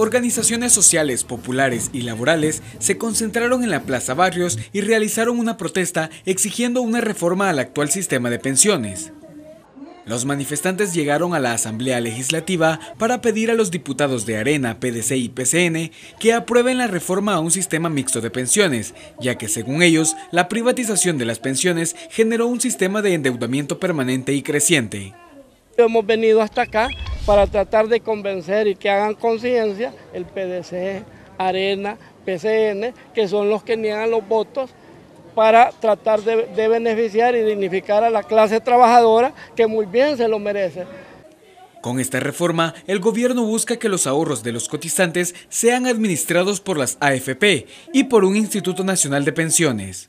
Organizaciones sociales, populares y laborales se concentraron en la Plaza Barrios y realizaron una protesta exigiendo una reforma al actual sistema de pensiones. Los manifestantes llegaron a la Asamblea Legislativa para pedir a los diputados de Arena, PDC y PCN que aprueben la reforma a un sistema mixto de pensiones, ya que según ellos, la privatización de las pensiones generó un sistema de endeudamiento permanente y creciente. Hemos venido hasta acá para tratar de convencer y que hagan conciencia el PDC, Arena, PCN, que son los que niegan los votos para tratar de, beneficiar y dignificar a la clase trabajadora que muy bien se lo merece. Con esta reforma, el gobierno busca que los ahorros de los cotizantes sean administrados por las AFP y por un Instituto Nacional de Pensiones.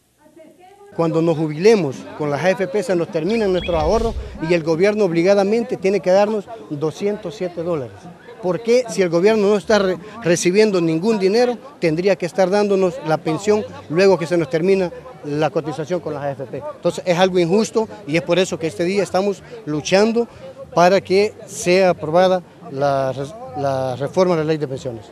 Cuando nos jubilemos con las AFP se nos termina nuestro ahorro y el gobierno obligadamente tiene que darnos 207 dólares. ¿Por qué si el gobierno no está recibiendo ningún dinero tendría que estar dándonos la pensión luego que se nos termina la cotización con las AFP? Entonces es algo injusto y es por eso que este día estamos luchando para que sea aprobada la reforma de la ley de pensiones.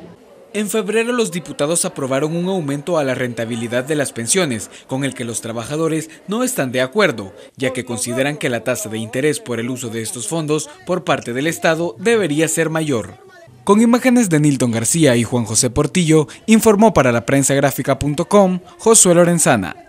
En febrero los diputados aprobaron un aumento a la rentabilidad de las pensiones, con el que los trabajadores no están de acuerdo, ya que consideran que la tasa de interés por el uso de estos fondos por parte del Estado debería ser mayor. Con imágenes de Nilton García y Juan José Portillo, informó para la prensa gráfica.com Josué Lorenzana.